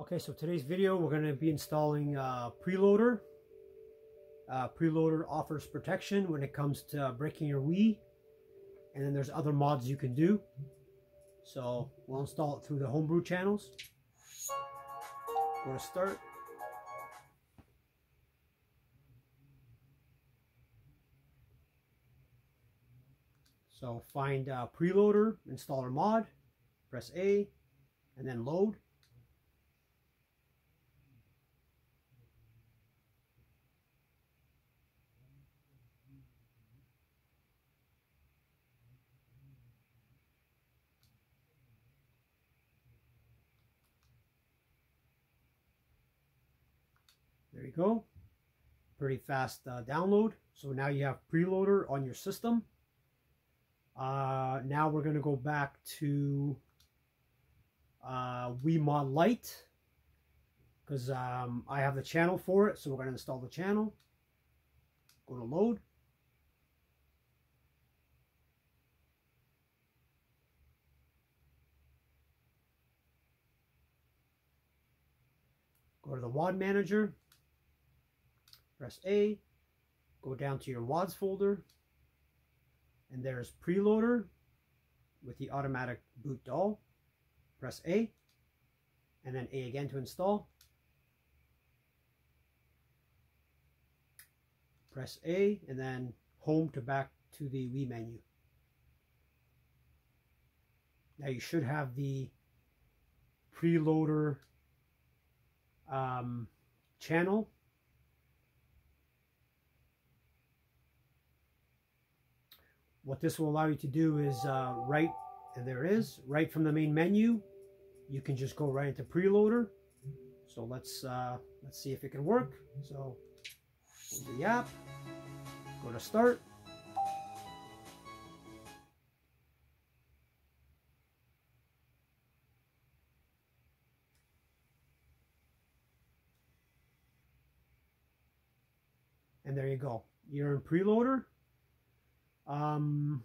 Okay, so today's video we're going to be installing uh, Priiloader. Uh, Priiloader offers protection when it comes to breaking your Wii. And then there's other mods you can do. So we'll install it through the homebrew channels. Go to start. So find uh, Priiloader, installer mod, press A, and then load. There you go. Pretty fast uh, download. So now you have Priiloader on your system. Uh, now we're going to go back to uh, WiiMod Lite because um, I have the channel for it. So we're going to install the channel. Go to load. Go to the WAD manager. Press A. Go down to your WADs folder. And there's Priiloader with the automatic boot doll. Press A. And then A again to install. Press A and then home to back to the Wii menu. Now you should have the Priiloader um, channel what this will allow you to do is uh, right, and there it is, right from the main menu, you can just go right into Priiloader. So let's uh, let's see if it can work. So the app, go to start. And there you go. You're in Priiloader. Um,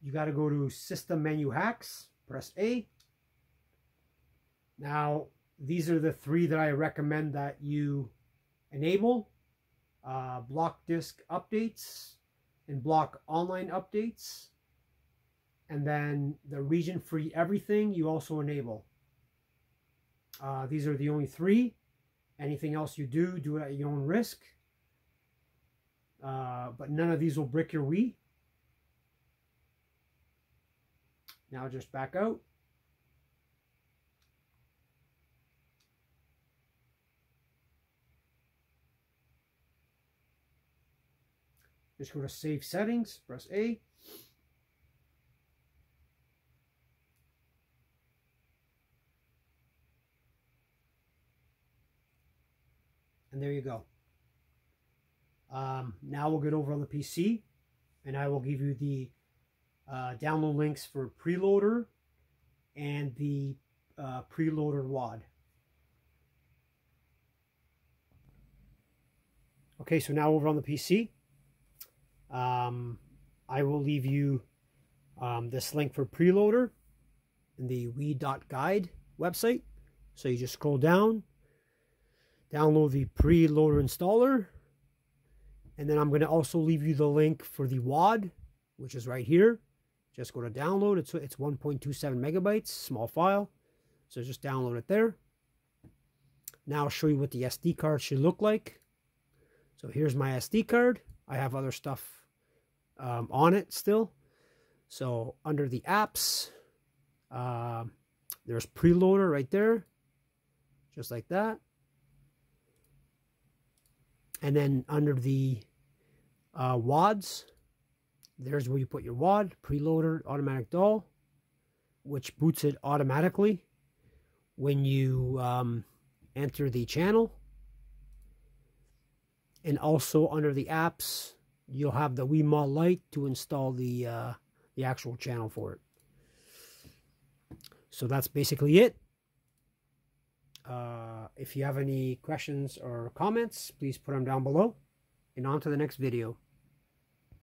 you got to go to System Menu Hacks, press A. Now, these are the three that I recommend that you enable. Uh, block disk updates and block online updates. And then the region-free everything you also enable. Uh, these are the only three. Anything else you do, do it at your own risk. Uh, but none of these will brick your Wii. Now just back out. Just go to Save Settings, press A. And there you go. Um, now we'll get over on the PC and I will give you the uh, download links for Priiloader and the uh, Priiloader WAD. Okay, so now over on the PC, um, I will leave you um, this link for Priiloader in the Wii.guide website. So you just scroll down, download the Priiloader installer, and then I'm going to also leave you the link for the WAD, which is right here. Just go to download. It's, it's 1.27 megabytes, small file. So just download it there. Now I'll show you what the SD card should look like. So here's my SD card. I have other stuff um, on it still. So under the apps, uh, there's Priiloader right there. Just like that. And then under the uh, WADs, there's where you put your WAD, Priiloader, automatic doll, which boots it automatically when you um, enter the channel. And also under the apps, you'll have the WiiMod Lite to install the, uh, the actual channel for it. So that's basically it. Uh, if you have any questions or comments, please put them down below. And on to the next video.